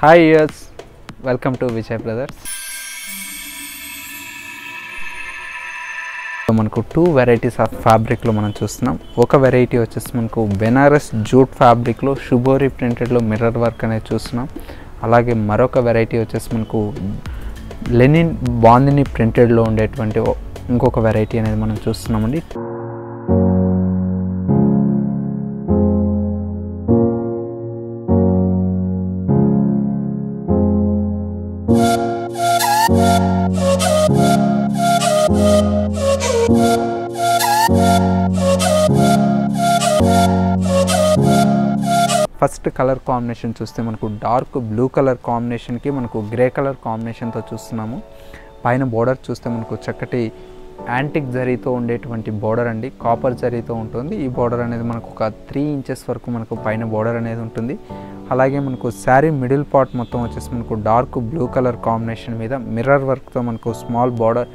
Hi years welcome to Vijay brothers. మనకు two varieties of ఫ్యాబ్రిక్లో మనం చూస్తున్నాం. ఒక వెరైటీ వచ్చేసి మనకు బెనారస్ జూట్ ఫ్యాబ్రిక్లో షుబోరి ప్రింటెడ్లో మిర్రర్ వర్క్ అనేది చూస్తున్నాం. అలాగే మరొక వెరైటీ వచ్చేసి మనకు లెనిన్ బాందిని ప్రింటెడ్లో ఉండేటువంటి ఇంకొక వెరైటీ అనేది మనం చూస్తున్నామండి. కలర్ కాంబినేషన్ చూస్తే మనకు డార్క్ బ్లూ కలర్ కాంబినేషన్కి మనకు గ్రే కలర్ కాంబినేషన్తో చూస్తున్నాము. పైన బోర్డర్ చూస్తే మనకు చక్కటి యాంటిక్ జరీతో ఉండేటువంటి బోర్డర్ అండి. కాపర్ జరీతో ఉంటుంది. ఈ బోర్డర్ అనేది మనకు ఒక త్రీ ఇంచెస్ వరకు మనకు పైన బోర్డర్ అనేది ఉంటుంది. అలాగే మనకు శారీ మిడిల్ పార్ట్ మొత్తం వచ్చేసి మనకు డార్క్ బ్లూ కలర్ కాంబినేషన్ మీద మిర్రర్ వర్క్తో మనకు స్మాల్ బార్డర్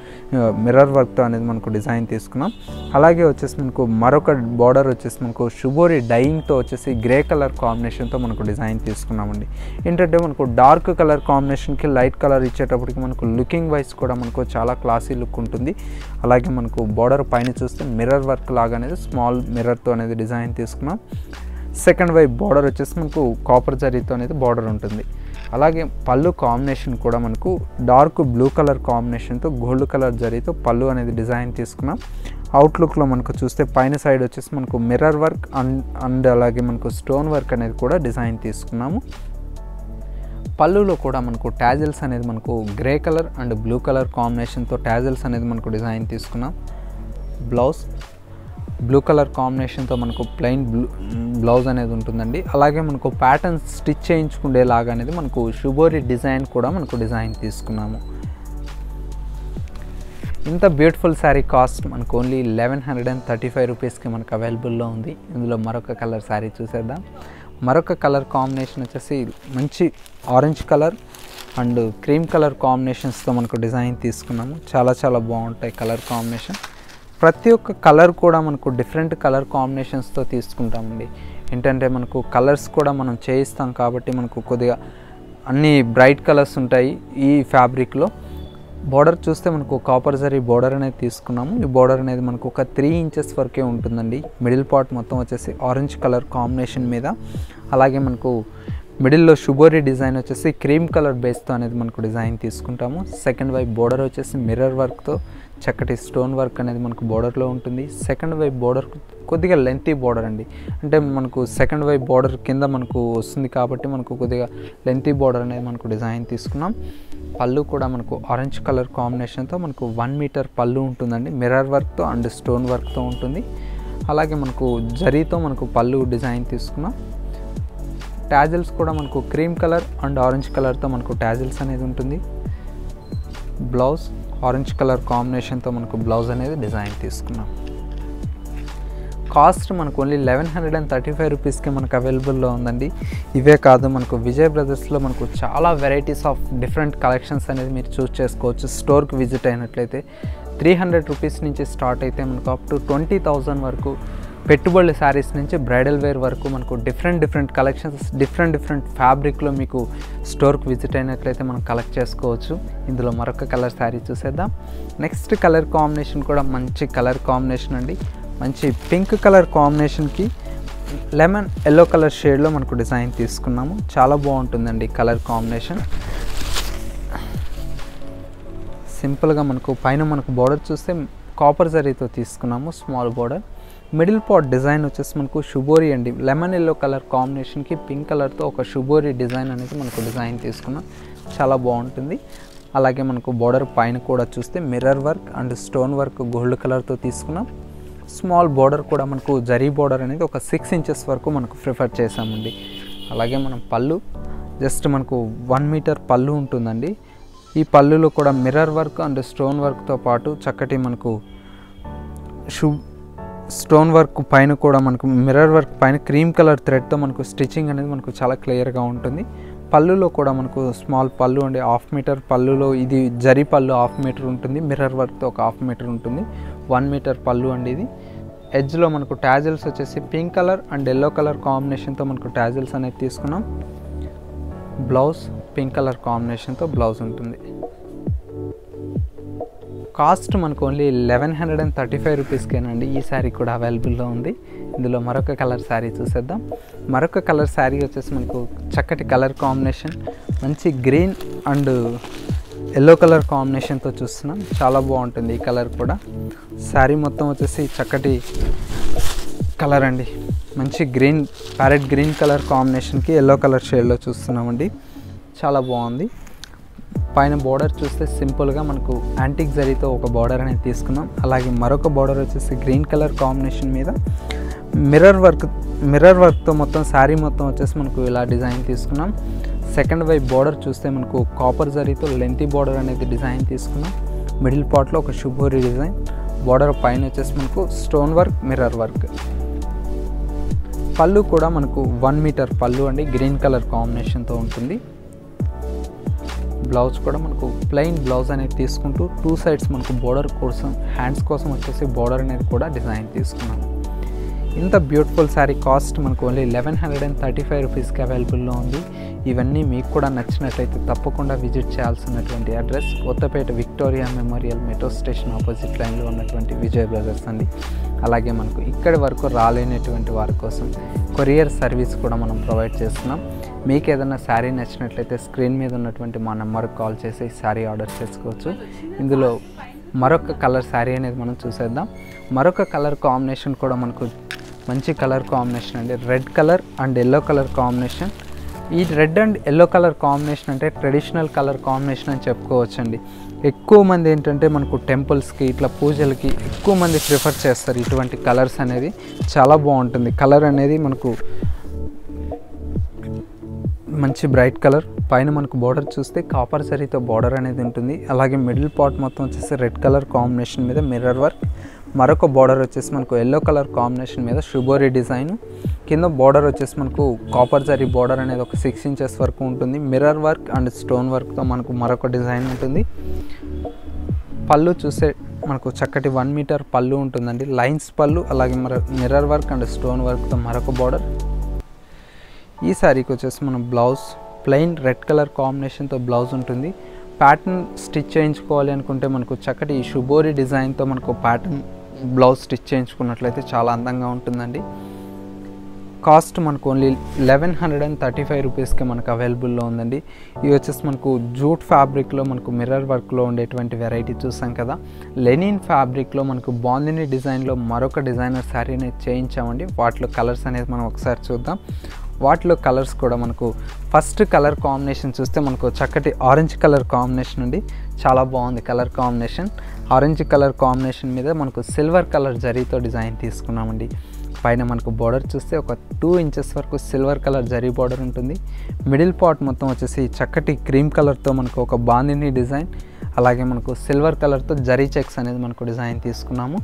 మిర్రర్ వర్క్తో అనేది మనకు డిజైన్ తీసుకున్నాం. అలాగే వచ్చేసి మనకు మరొక బార్డర్ వచ్చేసి మనకు షుబోరి డైయింగ్తో వచ్చేసి గ్రే కలర్ కాంబినేషన్తో మనకు డిజైన్ తీసుకున్నామండి. ఏంటంటే మనకు డార్క్ కలర్ కాంబినేషన్కి లైట్ కలర్ ఇచ్చేటప్పటికి మనకు లుకింగ్ వైజ్ కూడా మనకు చాలా క్లాసీ లుక్ ఉంటుంది. అలాగే మనకు బార్డర్ పైన చూస్తే మిర్రర్ వర్క్ లాగా అనేది స్మాల్ మిర్రర్తో అనేది డిజైన్ తీసుకున్నాం. సెకండ్ వైపు బార్డర్ వచ్చేసి మనకు కాపర్ జరీతో అనేది బార్డర్ ఉంటుంది. అలాగే పళ్ళు కాంబినేషన్ కూడా మనకు డార్క్ బ్లూ కలర్ కాంబినేషన్తో గోల్డ్ కలర్ జరీతో పళ్ళు అనేది డిజైన్ తీసుకున్నాం. అవుట్లుక్లో మనకు చూస్తే పైన సైడ్ వచ్చేసి మనకు మిర్రర్ వర్క్ అండ్ అండ్ అలాగే మనకు స్టోన్ వర్క్ అనేది కూడా డిజైన్ తీసుకున్నాము. పళ్ళులో కూడా మనకు ట్యాజిల్స్ అనేది మనకు grey colour and blue colour కాంబినేషన్తో ట్యాజిల్స్ అనేది మనకు డిజైన్ తీసుకున్నాం. బ్లౌజ్ బ్లూ కలర్ కాంబినేషన్తో మనకు ప్లెయిన్ బ్లూ బ్లౌజ్ అనేది ఉంటుందండి. అలాగే మనకు ప్యాటర్న్ స్టిచ్ చేయించుకునేలాగా అనేది మనకు షుబోరి డిజైన్ కూడా మనకు డిజైన్ తీసుకున్నాము. ఇంత బ్యూటిఫుల్ శారీ కాస్ట్ మనకు only eleven hundred and thirty five రూపీస్కి మనకు అవైలబుల్లో ఉంది. ఇందులో మరొక కలర్ శారీ చూసేద్దాం. మరొక కలర్ కాంబినేషన్ వచ్చేసి మంచి orange colour and cream colour కాంబినేషన్స్తో మనకు డిజైన్ తీసుకున్నాము. చాలా చాలా బాగుంటాయి కలర్ కాంబినేషన్. ప్రతి ఒక్క కలర్ కూడా మనకు డిఫరెంట్ కలర్ కాంబినేషన్స్తో తీసుకుంటామండి. ఏంటంటే మనకు కలర్స్ కూడా మనం చేయిస్తాం కాబట్టి మనకు కొద్దిగా అన్ని బ్రైట్ కలర్స్ ఉంటాయి ఈ ఫ్యాబ్రిక్లో. బోర్డర్ చూస్తే మనకు కాపర్ జరీ బోర్డర్ అనేది తీసుకున్నాము. ఈ బోర్డర్ అనేది మనకు ఒక త్రీ ఇంచెస్ వరకే ఉంటుందండి. మిడిల్ పార్ట్ మొత్తం వచ్చేసి ఆరెంజ్ కలర్ కాంబినేషన్ మీద. అలాగే మనకు మిడిల్లో షుబోరీ డిజైన్ వచ్చేసి క్రీమ్ కలర్ బేస్తో అనేది మనకు డిజైన్ తీసుకుంటాము. సెకండ్ వైపు బోర్డర్ వచ్చేసి మిర్రర్ వర్క్తో చక్కటి స్టోన్ వర్క్ అనేది మనకు బోర్డర్లో ఉంటుంది. సెకండ్ వైపు బోర్డర్ కొద్దిగా లెంతీ బోర్డర్ అండి. అంటే మనకు సెకండ్ వైపు బోర్డర్ కింద మనకు వస్తుంది కాబట్టి మనకు కొద్దిగా లెంతీ బోర్డర్ అనేది మనకు డిజైన్ తీసుకున్నాం. పళ్ళు కూడా మనకు ఆరెంజ్ కలర్ కాంబినేషన్తో మనకు వన్ మీటర్ పళ్ళు ఉంటుందండి. మిర్రర్ వర్క్తో అండ్ స్టోన్ వర్క్తో ఉంటుంది. అలాగే మనకు జరీతో మనకు పళ్ళు డిజైన్ తీసుకున్నాం. ట్యాజిల్స్ కూడా మనకు క్రీమ్ కలర్ అండ్ ఆరెంజ్ కలర్తో మనకు ట్యాజిల్స్ అనేది ఉంటుంది. బ్లౌజ్ ఆరెంజ్ కలర్ కాంబినేషన్తో మనకు బ్లౌజ్ అనేది డిజైన్ తీసుకున్నాం. కాస్ట్ మనకు only eleven hundred and thirty five రూపీస్కి మనకు అవైలబుల్లో ఉందండి. ఇవే కాదు మనకు విజయ్ బ్రదర్స్లో మనకు చాలా వెరైటీస్ ఆఫ్ డిఫరెంట్ కలెక్షన్స్ అనేది మీరు చూస్ చేసుకోవచ్చు. స్టోర్కి విజిట్ అయినట్లయితే త్రీ హండ్రెడ్ రూపీస్ నుంచి స్టార్ట్ అయితే మనకు అప్ టు ట్వంటీ థౌజండ్ వరకు పెట్టుబడుల శారీస్ నుంచి బ్రైడల్ వేర్ వరకు మనకు different different collections different different ఫ్యాబ్రిక్లో మీకు స్టోర్కి విజిట్ అయినట్లయితే మనం కలెక్ట్ చేసుకోవచ్చు. ఇందులో మరొక కలర్ శారీ చూసేద్దాం. నెక్స్ట్ కలర్ కాంబినేషన్ కూడా మంచి కలర్ కాంబినేషన్ అండి. మంచి పింక్ కలర్ కాంబినేషన్కి లెమన్ ఎల్లో కలర్ షేడ్లో మనకు డిజైన్ తీసుకున్నాము. చాలా బాగుంటుందండి కలర్ కాంబినేషన్. సింపుల్గా మనకు పైన మనకు బార్డర్ చూస్తే కాపర్ జరీతో తీసుకున్నాము small border. Middle pot design వచ్చేసి మనకు షుబోరి అండి. లెమన్ ఎల్లో కలర్ కాంబినేషన్కి పింక్ కలర్తో ఒక షుబోరి డిజైన్ అనేది మనకు డిజైన్ తీసుకున్నాం చాలా బాగుంటుంది. అలాగే మనకు బార్డర్ పైన కూడా చూస్తే mirror work and stone work gold కలర్తో తీసుకున్నాం స్మాల్ బార్డర్ కూడా మనకు జరీ బార్డర్ అనేది ఒక సిక్స్ ఇంచెస్ వరకు మనకు ప్రిఫర్ చేసామండి అలాగే మనం పళ్ళు జస్ట్ మనకు వన్ మీటర్ పళ్ళు ఉంటుందండి. ఈ పళ్ళులో కూడా మిర్రర్ వర్క్ అండ్ స్టోన్ వర్క్తో పాటు చక్కటి మనకు షూ స్టోన్ వర్క్ పైన కూడా మనకు మిర్రర్ వర్క్ పైన క్రీమ్ కలర్ థ్రెడ్తో మనకు స్టిచ్చింగ్ అనేది మనకు చాలా క్లియర్గా ఉంటుంది. పళ్ళులో కూడా మనకు స్మాల్ పళ్ళు అండి హాఫ్ మీటర్ పళ్ళులో ఇది జరీ పళ్ళు హాఫ్ మీటర్ ఉంటుంది. మిర్రర్ వర్క్తో ఒక హాఫ్ మీటర్ ఉంటుంది. వన్ మీటర్ పళ్ళు అండి ఇది. ఎడ్జ్లో మనకు ట్యాజిల్స్ వచ్చేసి pink colour and yellow colour కాంబినేషన్తో మనకు ట్యాజిల్స్ అనేది తీసుకున్నాం. బ్లౌజ్ పింక్ కలర్ కాంబినేషన్తో బ్లౌజ్ ఉంటుంది. కాస్ట్ మనకు only eleven hundred and thirty five రూపీస్కేనండి ఈ శారీ కూడా అవైలబుల్లో ఉంది. ఇందులో మరొక కలర్ శారీ చూసేద్దాం. మరొక కలర్ శారీ వచ్చేసి మనకు చక్కటి కలర్ కాంబినేషన్ మంచి గ్రీన్ అండ్ ఎల్లో కలర్ కాంబినేషన్తో చూస్తున్నాం. చాలా బాగుంటుంది ఈ కలర్ కూడా. శారీ మొత్తం వచ్చేసి చక్కటి కలర్ అండి. మంచి గ్రీన్ ప్యారెట్ గ్రీన్ కలర్ కాంబినేషన్కి ఎల్లో కలర్ షేడ్లో చూస్తున్నామండి. చాలా బాగుంది. పైన బార్డర్ చూస్తే సింపుల్గా మనకు యాంటిక్ జరీతో ఒక బార్డర్ అనేది తీసుకున్నాం అలాగే మరొక బార్డర్ వచ్చేసి గ్రీన్ కలర్ కాంబినేషన్ మీద మిర్రర్ వర్క్ మిర్రర్ వర్క్తో మొత్తం శారీ మొత్తం వచ్చేసి మనకు ఇలా డిజైన్ తీసుకున్నాం సెకండ్ వైపు బార్డర్ చూస్తే మనకు కాపర్ జరీతో లెంతీ బార్డర్ అనేది డిజైన్ తీసుకున్నాం మిడిల్ పార్ట్లో ఒక శుభోరి డిజైన్ బార్డర్ పైన వచ్చేసి మనకు స్టోన్ వర్క్ మిర్రర్ వర్క్ పళ్ళు కూడా మనకు వన్ మీటర్ పళ్ళు అండి గ్రీన్ కలర్ కాంబినేషన్తో ఉంటుంది. బ్లౌజ్ కూడా మనకు ప్లెయిన్ బ్లౌజ్ అనేది తీసుకుంటూ టూ సైడ్స్ మనకు బోర్డర్ కోసం హ్యాండ్స్ కోసం వచ్చేసి బోర్డర్ అనేది కూడా డిజైన్ తీసుకున్నాము. ఇంత బ్యూటిఫుల్ శారీ కాస్ట్ మనకు only eleven hundred and thirty five రూపీస్కి అవైలబుల్లో ఉంది. ఇవన్నీ మీకు కూడా నచ్చినట్లయితే తప్పకుండా విజిట్ చేయాల్సినటువంటి address Kothapet Victoria Memorial metro station opposite లైన్లో ఉన్నటువంటి విజయ్ బ్రదర్స్ అండి. అలాగే మనకు ఇక్కడి వరకు రాలేనటువంటి వారి కోసం కొరియర్ సర్వీస్ కూడా మనం ప్రొవైడ్ చేస్తున్నాం. మీకు ఏదైనా శారీ నచ్చినట్లయితే స్క్రీన్ మీద ఉన్నటువంటి మా నెంబర్కి కాల్ చేసి శారీ ఆర్డర్ చేసుకోవచ్చు. ఇందులో మరొక కలర్ శారీ అనేది మనం చూసేద్దాం. మరొక కలర్ కాంబినేషన్ కూడా మనకు మంచి కలర్ కాంబినేషన్ అండి. Red colour and yellow colour combination. ఈ red and yellow colour combination అంటే ట్రెడిషనల్ కలర్ కాంబినేషన్ అని చెప్పుకోవచ్చండి. ఎక్కువ మంది ఏంటంటే మనకు టెంపుల్స్కి ఇట్లా పూజలకి ఎక్కువ మంది ప్రిఫర్ చేస్తారు ఇటువంటి కలర్స్ అనేది. చాలా బాగుంటుంది. కలర్ అనేది మనకు మంచి బ్రైట్ కలర్. పైన మనకు బార్డర్ చూస్తే కాపర్ సరీతో బార్డర్ అనేది ఉంటుంది. అలాగే మిడిల్ పార్ట్ మొత్తం వచ్చేసి రెడ్ కలర్ కాంబినేషన్ మీద మిర్రర్ వర్క్. మరొక బార్డర్ వచ్చేసి మనకు ఎల్లో కలర్ కాంబినేషన్ మీద షుబోరి డిజైన్ కింద బార్డర్ వచ్చేసి మనకు కాపర్ జరీ బార్డర్ అనేది ఒక సిక్స్ ఇంచెస్ వరకు ఉంటుంది. మిర్రర్ వర్క్ అండ్ స్టోన్ వర్క్తో మనకు మరొక డిజైన్ ఉంటుంది. పళ్ళు చూసే మనకు చక్కటి వన్ మీటర్ పళ్ళు ఉంటుందండి. లైన్స్ పళ్ళు అలాగే మర మిర్రర్ వర్క్ అండ్ స్టోన్ వర్క్తో మరొక బార్డర్ ఈ శారీకి వచ్చేసి మనం బ్లౌజ్ ప్లెయిన్ రెడ్ కలర్ కాంబినేషన్తో బ్లౌజ్ ఉంటుంది. ప్యాటర్న్ స్టిచ్ చేయించుకోవాలి అనుకుంటే మనకు చక్కటి షుబోరి డిజైన్తో మనకు ప్యాటర్న్ బ్లౌజ్ స్టిచ్ చేయించుకున్నట్లయితే చాలా అందంగా ఉంటుందండి. కాస్ట్ మనకు only eleven hundred and thirty five రూపీస్కి మనకు అవైలబుల్లో ఉందండి. ఇవి వచ్చేసి మనకు జూట్ ఫ్యాబ్రిక్లో మనకు మిర్రర్ వర్క్లో ఉండేటువంటి వెరైటీ చూసాం కదా. లెనిన్ ఫ్యాబ్రిక్లో మనకు బాందిని డిజైన్లో మరొక డిజైనర్ శారీ అనేది చేయించామండి. వాటిలో కలర్స్ అనేది మనం ఒకసారి చూద్దాం. వాటిలో కలర్స్ కూడా మనకు ఫస్ట్ కలర్ కాంబినేషన్ చూస్తే మనకు చక్కటి ఆరెంజ్ కలర్ కాంబినేషన్ అండి చాలా బాగుంది colour combination orange colour combination మీద మనకు సిల్వర్ కలర్ జరీతో డిజైన్ తీసుకున్నామండి. పైన మనకు బార్డర్ చూస్తే ఒక టూ ఇంచెస్ వరకు సిల్వర్ కలర్ జరీ బార్డర్ ఉంటుంది. మిడిల్ పార్ట్ మొత్తం వచ్చేసి చక్కటి క్రీమ్ కలర్తో మనకు ఒక బాందిని డిజైన్ అలాగే మనకు సిల్వర్ కలర్తో జరీ చెక్స్ అనేది మనకు డిజైన్ తీసుకున్నాము.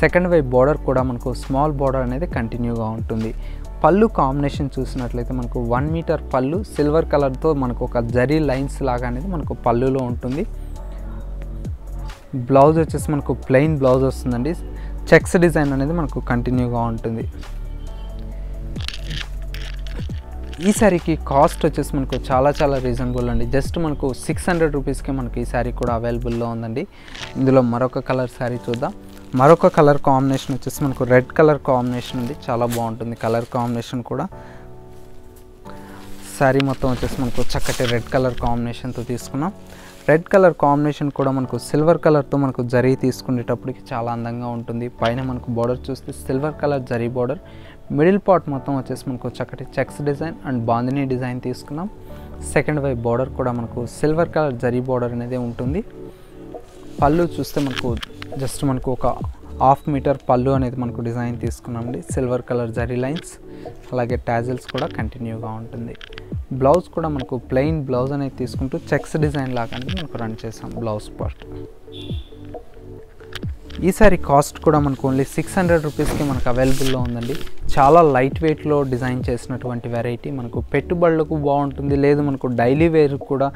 సెకండ్ వైపు బార్డర్ కూడా మనకు స్మాల్ బార్డర్ అనేది కంటిన్యూగా ఉంటుంది. పళ్ళు కాంబినేషన్ చూసినట్లయితే మనకు వన్ మీటర్ పళ్ళు సిల్వర్ కలర్తో మనకు ఒక జరీ లైన్స్ లాగా అనేది మనకు పళ్ళులో ఉంటుంది. బ్లౌజ్ వచ్చేసి మనకు ప్లెయిన్ బ్లౌజ్ వస్తుందండి. చెక్స్ డిజైన్ అనేది మనకు కంటిన్యూగా ఉంటుంది. ఈ శారీకి కాస్ట్ వచ్చేసి మనకు చాలా చాలా రీజనబుల్ అండి. జస్ట్ మనకు సిక్స్ హండ్రెడ్ రూపీస్కి మనకి ఈ శారీ కూడా అవైలబుల్లో ఉందండి. ఇందులో మరొక కలర్ శారీ చూద్దాం. మరొక కలర్ కాంబినేషన్ వచ్చేసి మనకు రెడ్ కలర్ కాంబినేషన్ ఉంది. చాలా బాగుంటుంది కలర్ కాంబినేషన్ కూడా. శారీ మొత్తం వచ్చేసి మనకు చక్కటి రెడ్ కలర్ కాంబినేషన్తో తీసుకున్నాం. రెడ్ కలర్ కాంబినేషన్ కూడా మనకు సిల్వర్ కలర్తో మనకు జరీ తీసుకునేటప్పటికి చాలా అందంగా ఉంటుంది. పైన మనకు బార్డర్ చూస్తే silver colour zari border middle part మొత్తం వచ్చేసి మనకు చక్కటి checks design and bandhani design తీసుకున్నాం. సెకండ్ వైపు బార్డర్ కూడా మనకు సిల్వర్ కలర్ జరీ బార్డర్ అనేది ఉంటుంది. పళ్ళు చూస్తే మనకు జస్ట్ మనకు ఒక హాఫ్ మీటర్ పళ్ళు అనేది మనకు డిజైన్ తీసుకున్నామండి. సిల్వర్ కలర్ జరీ లైన్స్ అలాగే టాజిల్స్ కూడా కంటిన్యూగా ఉంటుంది. బ్లౌజ్ కూడా మనకు ప్లెయిన్ బ్లౌజ్ అనేది తీసుకుంటూ చెక్స్ డిజైన్ లాగా అనేది మనకు రన్ చేసాం బ్లౌజ్ పార్ట్. ఈసారి కాస్ట్ కూడా మనకు ఓన్లీ సిక్స్ హండ్రెడ్ రూపీస్కి మనకు అవైలబుల్లో ఉందండి. చాలా లైట్ వెయిట్లో డిజైన్ చేసినటువంటి వెరైటీ మనకు పెట్టుబడులకు బాగుంటుంది. లేదు మనకు డైలీ వేర్ కూడా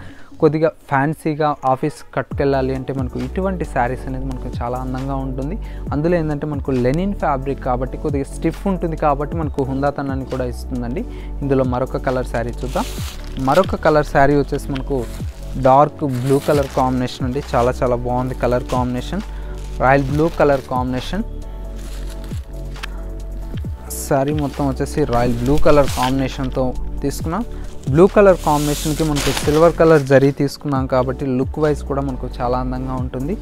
కొద్దిగా ఫ్యాన్సీగా ఆఫీస్ కట్టుకెళ్ళాలి అంటే మనకు ఇటువంటి శారీస్ అనేది మనకు చాలా అందంగా ఉంటుంది. అందులో ఏంటంటే మనకు లెనిన్ ఫ్యాబ్రిక్ కాబట్టి కొద్దిగా స్టిఫ్ ఉంటుంది కాబట్టి మనకు హుందాతనాన్ని కూడా ఇస్తుందండి. ఇందులో మరొక కలర్ శారీ చూద్దాం. మరొక కలర్ శారీ వచ్చేసి మనకు డార్క్ బ్లూ కలర్ కాంబినేషన్ అండి. చాలా చాలా బాగుంది colour combination royal blue colour combination sari మొత్తం వచ్చేసి రాయల్ బ్లూ కలర్ కాంబినేషన్తో తీసుకున్నాం. బ్లూ కలర్ కాంబినేషన్కి మనకు సిల్వర్ కలర్ జరీ తీసుకున్నాం కాబట్టి లుక్ వైజ్ కూడా మనకు చాలా అందంగా ఉంటుంది.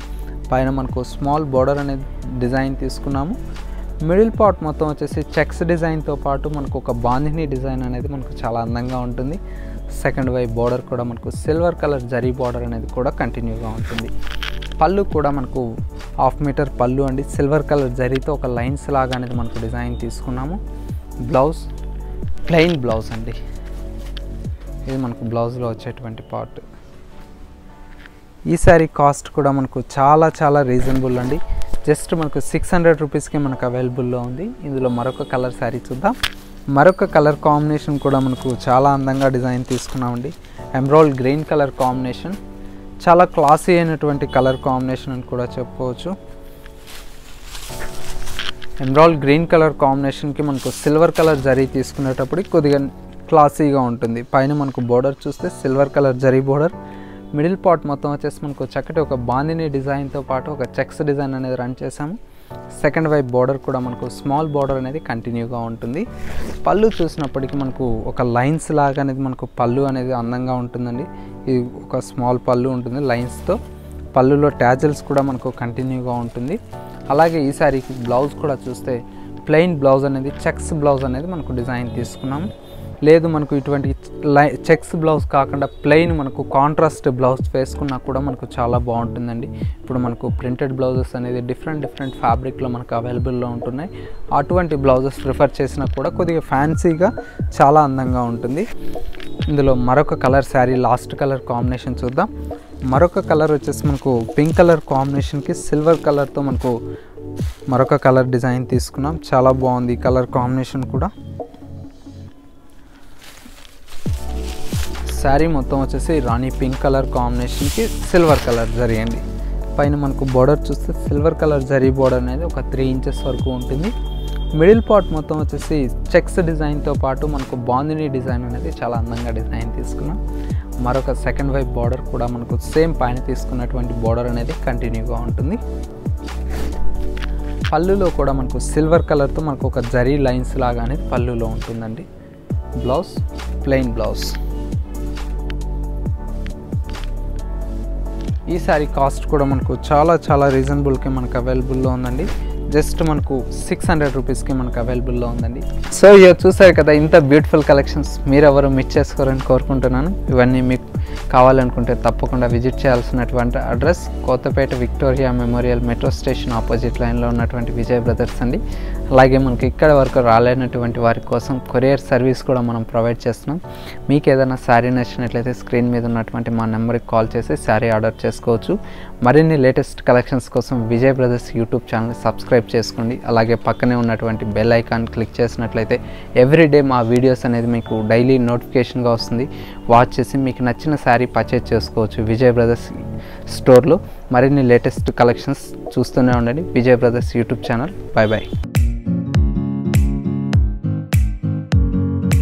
పైన మనకు స్మాల్ బార్డర్ అనేది డిజైన్ తీసుకున్నాము. మిడిల్ పార్ట్ మొత్తం వచ్చేసి చెక్స్ డిజైన్తో పాటు మనకు ఒక బాంధిని డిజైన్ అనేది మనకు చాలా అందంగా ఉంటుంది. సెకండ్ వైపు బార్డర్ కూడా మనకు సిల్వర్ కలర్ జరీ బార్డర్ అనేది కూడా కంటిన్యూగా ఉంటుంది. పళ్ళు కూడా మనకు హాఫ్ మీటర్ పళ్ళు అండి. సిల్వర్ కలర్ జరితో ఒక లైన్స్ లాగా అనేది మనకు డిజైన్ తీసుకున్నాము. బ్లౌజ్ ప్లెయిన్ బ్లౌజ్ అండి. ఇది మనకు బ్లౌజ్లో వచ్చేటువంటి పార్ట్. ఈ శారీ కాస్ట్ కూడా మనకు చాలా చాలా రీజనబుల్ అండి. జస్ట్ మనకు సిక్స్ హండ్రెడ్ రూపీస్కి మనకు అవైలబుల్లో ఉంది. ఇందులో మరొక కలర్ శారీ చూద్దాం. మరొక కలర్ కాంబినేషన్ కూడా మనకు చాలా అందంగా డిజైన్ తీసుకున్నామండి. Emerald green colour combination. చాలా క్లాసీ అయినటువంటి కలర్ కాంబినేషన్ అని కూడా చెప్పుకోవచ్చు. ఎమ్రాల్డ్ గ్రీన్ కలర్ కాంబినేషన్కి మనకు సిల్వర్ కలర్ జరీ తీసుకునేటప్పుడు కొద్దిగా క్లాసీగా ఉంటుంది. పైన మనకు బోర్డర్ చూస్తే silver colour zari border middle part మొత్తం వచ్చేసి మనకు చక్కటి ఒక బాందిని డిజైన్తో పాటు ఒక చెక్స్ డిజైన్ అనేది రన్ చేసాము సెకండ్ వైపు బార్డర్ కూడా మనకు స్మాల్ బార్డర్ అనేది కంటిన్యూగా ఉంటుంది. పళ్ళు చూసినప్పటికీ మనకు ఒక లైన్స్ లాగా అనేది మనకు పళ్ళు అనేది అందంగా ఉంటుందండి. ఇది ఒక స్మాల్ పళ్ళు ఉంటుంది లైన్స్తో పళ్ళులో ట్యాజల్స్ కూడా మనకు కంటిన్యూగా ఉంటుంది. అలాగే ఈ శారీకి బ్లౌజ్ కూడా చూస్తే ప్లెయిన్ బ్లౌజ్ అనేది చెక్స్ బ్లౌజ్ అనేది మనకు డిజైన్ తీసుకున్నాం లేదు మనకు ఇటువంటి లై చెక్స్ బ్లౌజ్ కాకుండా ప్లెయిన్ మనకు కాంట్రాస్ట్ బ్లౌజ్ వేసుకున్నా కూడా మనకు చాలా బాగుంటుందండి. ఇప్పుడు మనకు ప్రింటెడ్ బ్లౌజెస్ అనేది డిఫరెంట్ డిఫరెంట్ ఫ్యాబ్రిక్లో మనకు అవైలబుల్లో ఉంటున్నాయి. అటువంటి బ్లౌజెస్ ప్రిఫర్ చేసినా కూడా కొద్దిగా ఫ్యాన్సీగా చాలా అందంగా ఉంటుంది. ఇందులో మరొక colour sari last colour combination చూద్దాం. మరొక కలర్ వచ్చేసి మనకు పింక్ కలర్ కాంబినేషన్కి సిల్వర్ కలర్తో మనకు మరొక కలర్ డిజైన్ తీసుకున్నాం. చాలా బాగుంది ఈ కలర్ కాంబినేషన్ కూడా. శారీ మొత్తం వచ్చేసి రాణి పింక్ కలర్ కాంబినేషన్కి సిల్వర్ కలర్ జరిగండి పైన మనకు బార్డర్ చూస్తే సిల్వర్ కలర్ జరీ బార్డర్ అనేది ఒక త్రీ ఇంచెస్ వరకు ఉంటుంది. మిడిల్ పార్ట్ మొత్తం వచ్చేసి చెక్స్ డిజైన్తో పాటు మనకు బాందిని డిజైన్ అనేది చాలా అందంగా డిజైన్ తీసుకున్నాం. మరొక సెకండ్ వైపు బార్డర్ కూడా మనకు సేమ్ పైన తీసుకున్నటువంటి బార్డర్ అనేది కంటిన్యూగా ఉంటుంది. పళ్ళులో కూడా మనకు సిల్వర్ కలర్తో మనకు ఒక జరీ లైన్స్ లాగా అనేది పళ్ళులో ఉంటుందండి. Blouse plain blouse. ఈ శారీ కాస్ట్ కూడా మనకు చాలా చాలా రీజనబుల్కి మనకు అవైలబుల్లో ఉందండి. జస్ట్ మనకు సిక్స్ హండ్రెడ్ రూపీస్కి మనకు అవైలబుల్లో ఉందండి. సో ఇక చూసారు కదా ఇంత బ్యూటిఫుల్ కలెక్షన్స్ మీరు ఎవరు మిస్ చేసుకోరని కోరుకుంటున్నాను. ఇవన్నీ మీకు కావాలనుకుంటే తప్పకుండా విజిట్ చేయాల్సినటువంటి address Kothapet Victoria Memorial metro station opposite లైన్లో ఉన్నటువంటి విజయ్ బ్రదర్స్ అండి. అలాగే మనకి ఇక్కడ వరకు రాలేనటువంటి వారి కోసం కొరియర్ సర్వీస్ కూడా మనం ప్రొవైడ్ చేస్తున్నాం. మీకు ఏదైనా శారీ నచ్చినట్లయితే స్క్రీన్ మీద ఉన్నటువంటి మా నెంబర్కి కాల్ చేసి శారీ ఆర్డర్ చేసుకోవచ్చు. మరిన్ని లేటెస్ట్ కలెక్షన్స్ కోసం Vijay brothers YouTube channel subscribe చేసుకోండి. అలాగే పక్కనే ఉన్నటువంటి బెల్ ఐకాన్ క్లిక్ చేసినట్లయితే ఎవ్రీడే మా వీడియోస్ అనేది మీకు డైలీ నోటిఫికేషన్గా వస్తుంది. వాచ్ చేసి మీకు నచ్చిన శారీ పర్చేజ్ చేసుకోవచ్చు. విజయ్ బ్రదర్స్ స్టోర్లో. మరిన్ని లేటెస్ట్ కలెక్షన్స్ చూస్తూనే ఉండండి. Vijay brothers YouTube channel. Bye bye